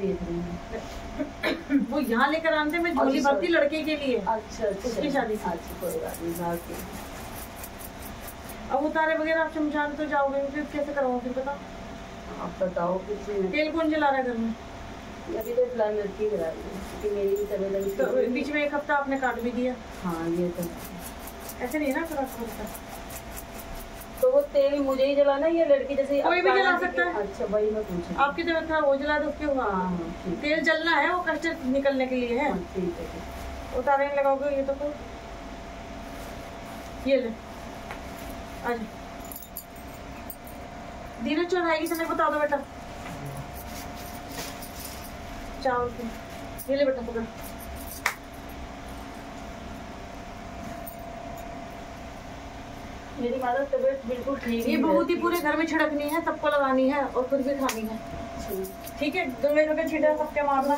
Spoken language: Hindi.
रही हूँ। वो यहाँ लेकर आते मैं झोली अच्छा। भरती लड़के के लिए। अच्छा अच्छा उसकी शादी अच्छा कोई बात नहीं अब उतारे वगैरह आप शमशान तो जाओगे फिर कैसे करोगे फिर बताओ। आप बताओ कुछ तेल कौन जला रहा है घर में? अभी तो फ़िलहाल लड़की करा रही मेरी भी तबीयत तो बीच में एक हफ़्ता आपने काट भी दिया। हाँ ये तो ऐसे नहीं ना करा सकता तो वो तेल मुझे ही जलाना या लड़की जैसे कोई भी जला सकता है। अच्छा वही मैं पूछ आपकी खराब हो जला दो हुआ हाँ हाँ तेल जलना है वो कष्ट निकलने के लिए है। हाँ, ठीक है उतारे लगाओगे ये तो ये ले। आज धीरे चौराएगी समय बता दो बेटा। चावल ये ले बेटा पकड़। मेरी माता तबीयत बिल्कुल ठीक ये बहुत ही पूरे घर में छिड़कनी है सबको लगानी है और खुद भी खानी है। ठीक है गंगे मेरे छीटा सबके मारना